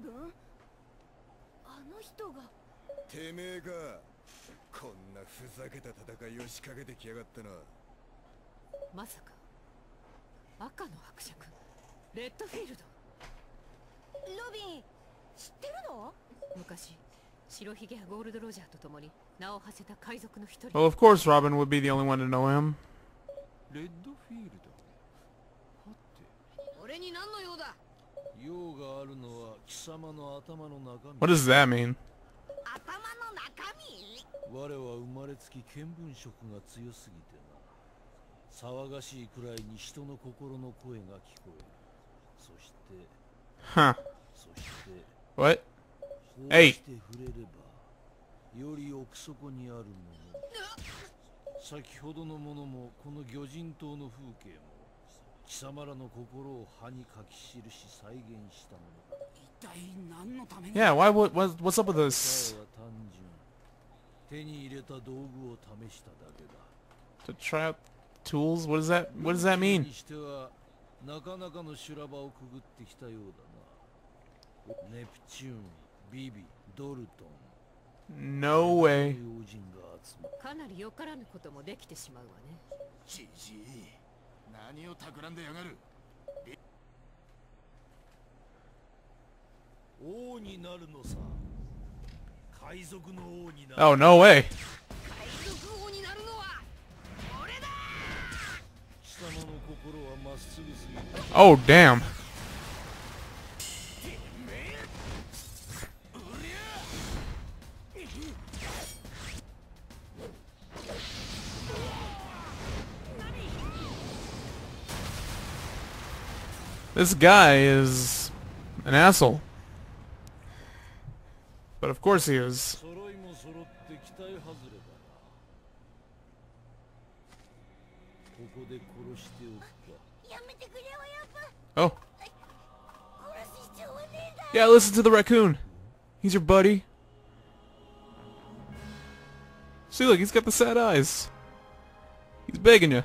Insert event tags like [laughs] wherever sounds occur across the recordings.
ブンあの人が。てめえがこんなふざけた戦いを仕掛けてきやがったな。まさか赤の伯爵。レッドフィールド。ロビン知ってるの？昔白ひげやゴールドロジャーと共に名を馳せた海賊の一人。Well, of course Robin would be the only one to know him. レッドフィールド俺に何の用だ？What does that mean? 頭の中身我は生まれつき見聞色が強すぎてな騒がしいくらいに人の心の声が聞こえるそして Huh. そして What? こう Hey して触れればより奥底にあるもの先ほどのものもこの魚人島の風景も 貴様らの心を歯に書き記し再現したものだ一体何のために Yeah, why what, what what's up with 答 this? えは単純手に入れた道具を試しただけだ To try out tools? What does that what does that mean? にしてはなかなかの修羅場をくぐってきたようだなネプチューンビビドルトン No way. 用心が集まかなりよからぬこともできてしまうわねじじい 何を企んでやがる？王になるのさ。海賊の王になる。Oh, no way. 海賊王になるのは俺だ！貴様の心はまっすぐすぎる Oh, damn. This guy is an asshole. But of course he is. Oh. Yeah, listen to the raccoon. He's your buddy. See, look, he's got the sad eyes. He's begging you.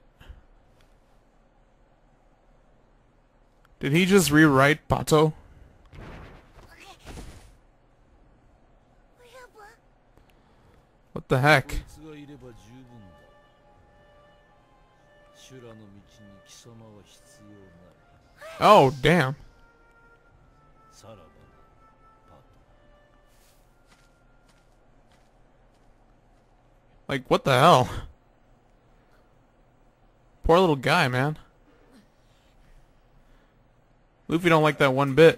Did he just rewrite Pato? What the heck? Oh, damn. Like, what the hell? Poor little guy, man. Luffy don't like that one bit.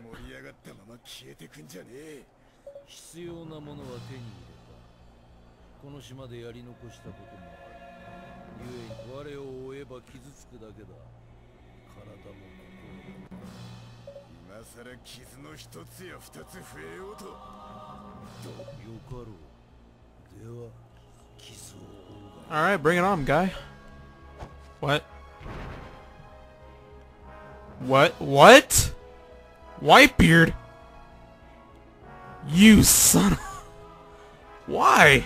Alright, bring it on, guy. What? What? What? Whitebeard? You son of... [laughs] Why?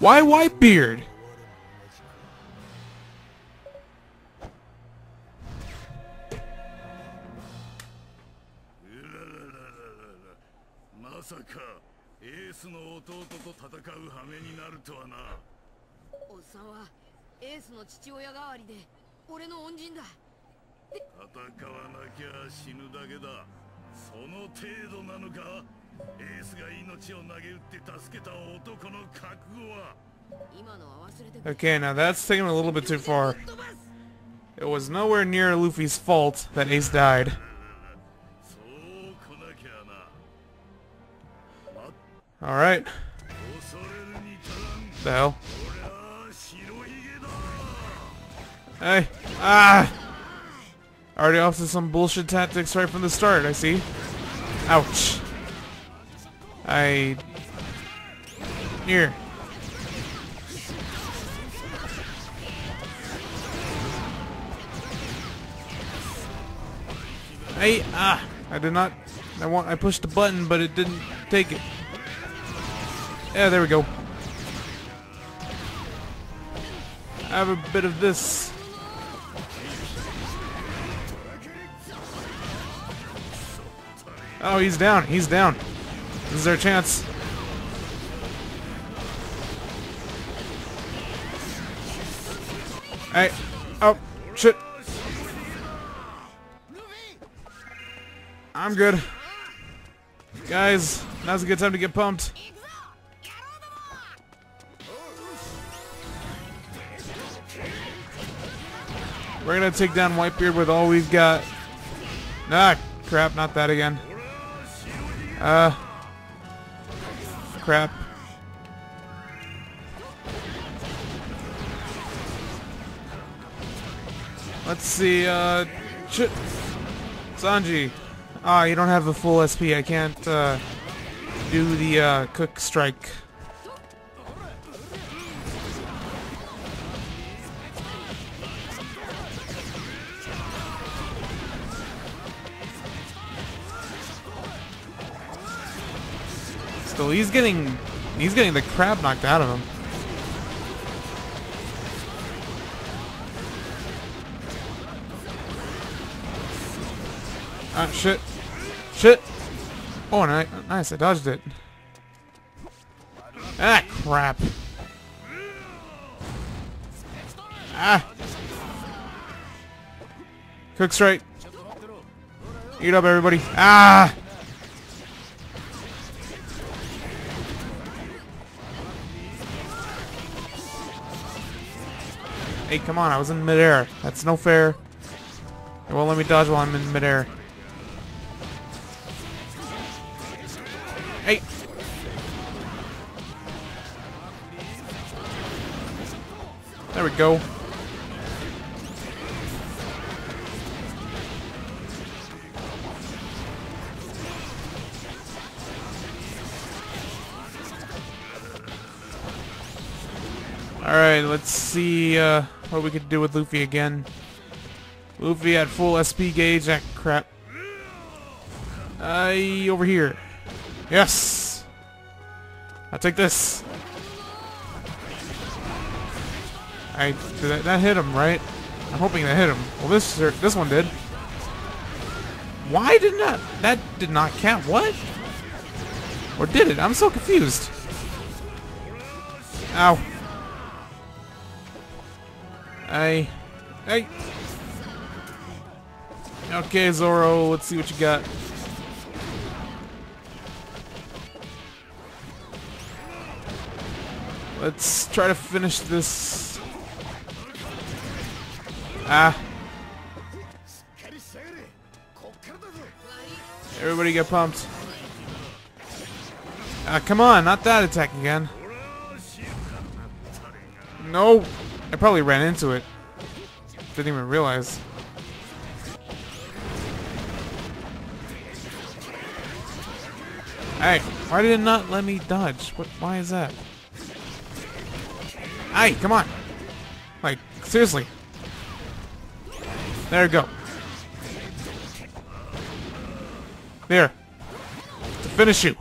Why Whitebeard? エースの父親代わりで俺の恩人だ戦わなきゃ死ぬだけだその程度なのかエースが命を投げ打って助けた男の覚悟は Okay, now that's taken a little bit too far. It was nowhere near Luffy's fault that Ace died. [laughs] Alright. The hell? Hey. Ah! Already off to some bullshit tactics right from the start, I see. Ouch. I... Here. I, ah, I did not, I want, I pushed the button, but it didn't take it. Yeah, there we go. I have a bit of this. Oh, he's down. He's down. This is our chance. Hey. Oh, shit. I'm good. Guys, now's a good time to get pumped. We're gonna take down Whitebeard with all we've got. Ah, crap, not that again. Uh, crap. Let's see, uh. Sanji. Ah, you don't have the full SP. I can't, uh, do the, uh, quick strike. Still, he's getting, he's getting the crap knocked out of him. Ah, shit. Shit. Oh, ni nice. I dodged it. Ah, crap. Ah. Cook straight. Eat up, everybody. Ah! Hey, come on. I was in midair. That's no fair. It won't let me dodge while I'm in midair. Hey! There we go. Alright, let's see uh, what we could do with Luffy again. Luffy at full SP gauge. that crap. I over here. Yes! I'll take this. I that, that hit him, right? I'm hoping that hit him. Well, this er, this one did. Why did not that did not count? What? Or did it? I'm so confused. Ow. I, hey. Okay, Zoro. Let's see what you got. Let's try to finish this. Ah. Everybody get pumped. Ah, come on, not that attack again. No! I probably ran into it. Didn't even realize. Hey, why did it not let me dodge? What? Why is that? Hey, come on! Like, seriously. There we go. There. To finish you.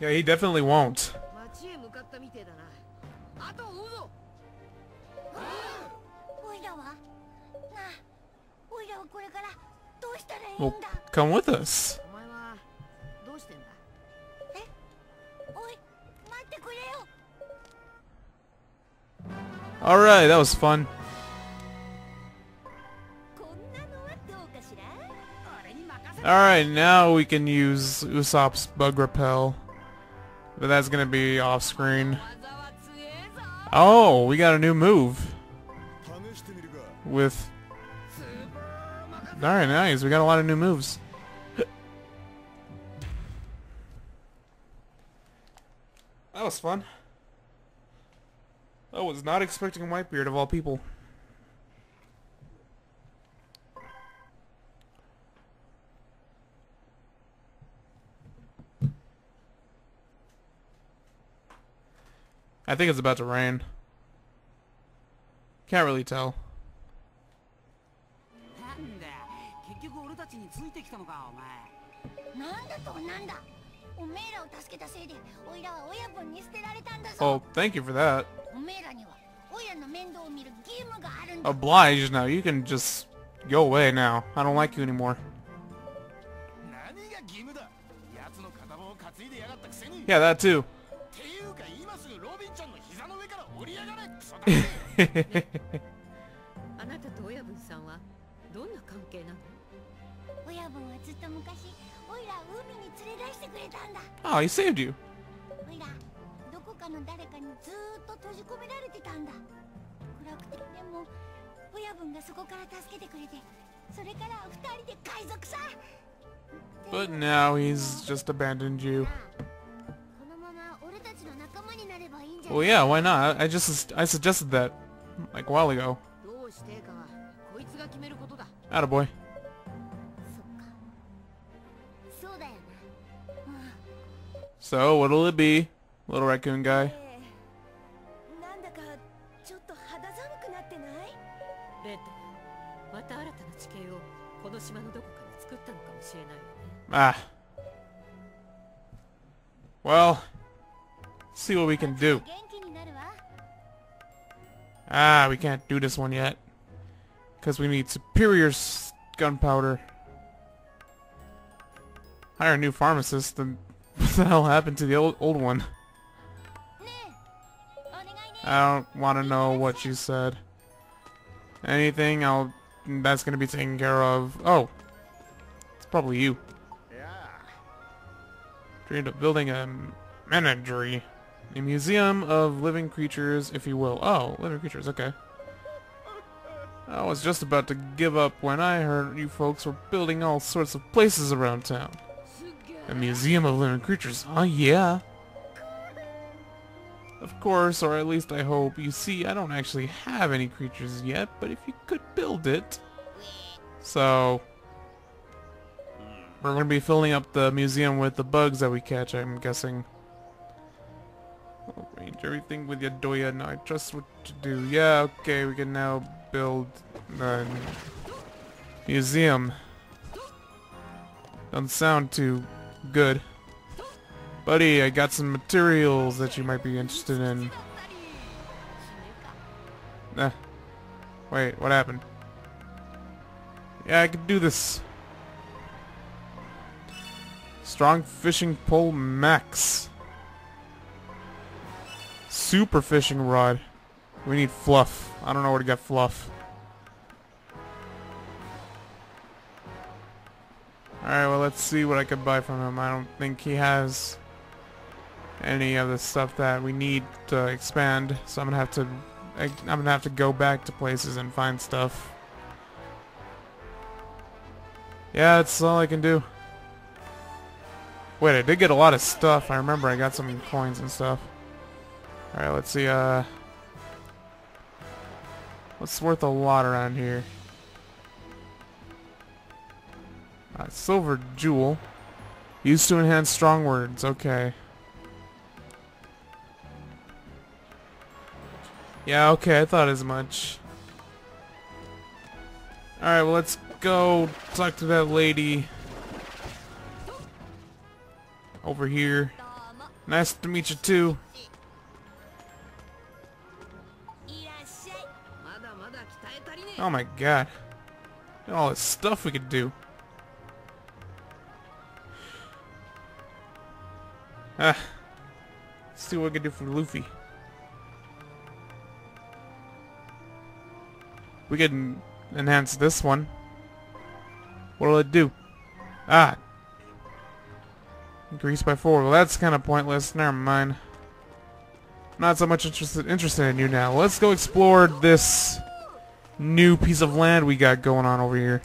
Yeah, he definitely won't. 町へ向かったみてえだな後を追うぞおいらはなあおいらはこれからどうしたらいいん Well, だ come with us. Alright, that was fun. Alright, now we can use Usopp's bug repel. But that's gonna be off screen. Oh, we got a new move. With... Alright, nice. We got a lot of new moves. that was fun. I was not expecting Whitebeard of all people. I think it's about to rain. Can't really tell. Oh, thank you for that. Obliged now. You can just go away now. I don't like you anymore. Yeah, that too. [laughs] Oh, he saved you. But now he's just abandoned you. Well, yeah, why not? I just I suggested that like a while ago. Attaboy. So, what'll it be, little raccoon guy? なんだかちょっと肌寒くなってないレッドまた新たな地形をこの島のどこかで作ったのかもしれないわね Ah. Well, see what we can do. 元気になるわ Ah, we can't do this one yet. Because we need superior s- gunpowder. Hire a new pharmacist, then what the hell happened to the old old one? I don't want to know what you said. Anything, I'll... That's gonna be taken care of. Oh! It's probably you. Yeah. Dreamed of building a menagerie. A museum of living creatures, if you will. Oh, living creatures, okay. I was just about to give up when I heard you folks were building all sorts of places around town. A museum of living creatures, huh? Yeah. Of course, or at least I hope. You see, I don't actually have any creatures yet, but if you could build it... So... We're gonna be filling up the museum with the bugs that we catch, I'm guessing. Arrange everything with Yadoya, now I trust what to do. Yeah, okay, we can now build the museum. Doesn't sound too good. Buddy, I got some materials that you might be interested in. Eh. Wait, what happened? Yeah, I could do this. Strong fishing pole max. Super fishing rod. We need fluff. I don't know where to get fluff. Alright, well let's see what I could buy from him. I don't think he has any of the stuff that we need to expand, so I'm gonna have to I'm gonna have to go back to places and find stuff. Yeah, that's all I can do. Wait, I did get a lot of stuff. I remember I got some coins and stuff. Alright, let's see, uh... What's worth a lot around here? Uh, silver jewel. Used to enhance strong words. Okay. Yeah, okay, I thought as much. Alright, well let's go talk to that lady over here. Nice to meet you too. Oh my god. All this stuff we could do. Ah. Let's see what we can do for Luffy. We can enhance this one. What'll it do? Ah. Increase by four. Well, that's kind of pointless. Never mind. not so much interested interested in you now. Let's go explore this new piece of land we got going on over here.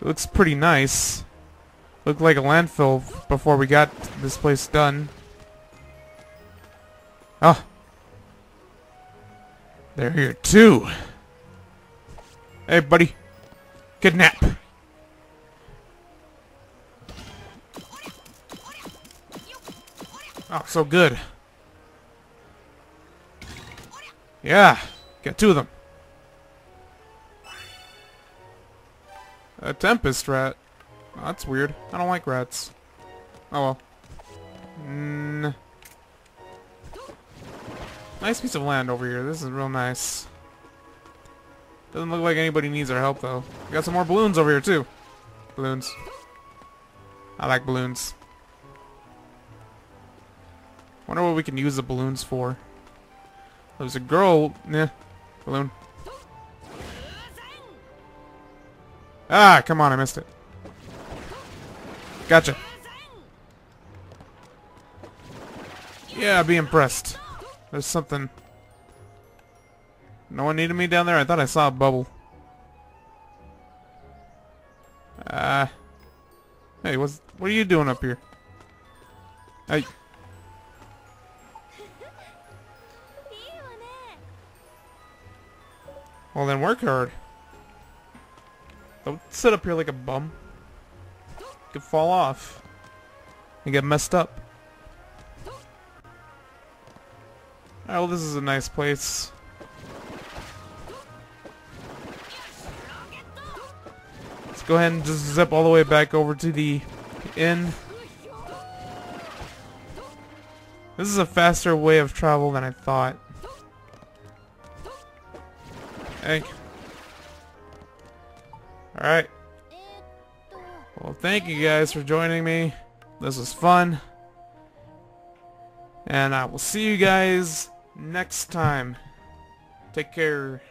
It looks pretty nice. Looked like a landfill before we got this place done. Oh. They're here too. Hey, buddy. Kidnap. Oh, so good. Yeah, got two of them. A Tempest rat. That's weird. I don't like rats. Oh well. Mm. Nice piece of land over here. This is real nice. Doesn't look like anybody needs our help though. We got some more balloons over here too. Balloons. I like balloons. Wonder what we can use the balloons for. There's a girl. Nah. Balloon. Ah, come on, I missed it. Gotcha. Yeah, I'd be impressed. There's something... No one needed me down there? I thought I saw a bubble. Uh... Hey, what's... What are you doing up here? Hey. Well then work hard. Don't sit up here like a bum. Could fall off. And get messed up. Oh, well this is a nice place. Let's go ahead and just zip all the way back over to the inn. This is a faster way of travel than I thought. Hey. Alright thank you guys for joining me. This was fun. And I will see you guys next time. Take care.